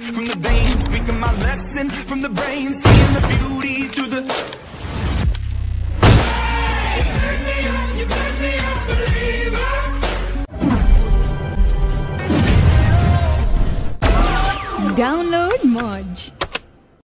From the veins, speaking my lesson from the brain, seeing the beauty through the. Download Modge.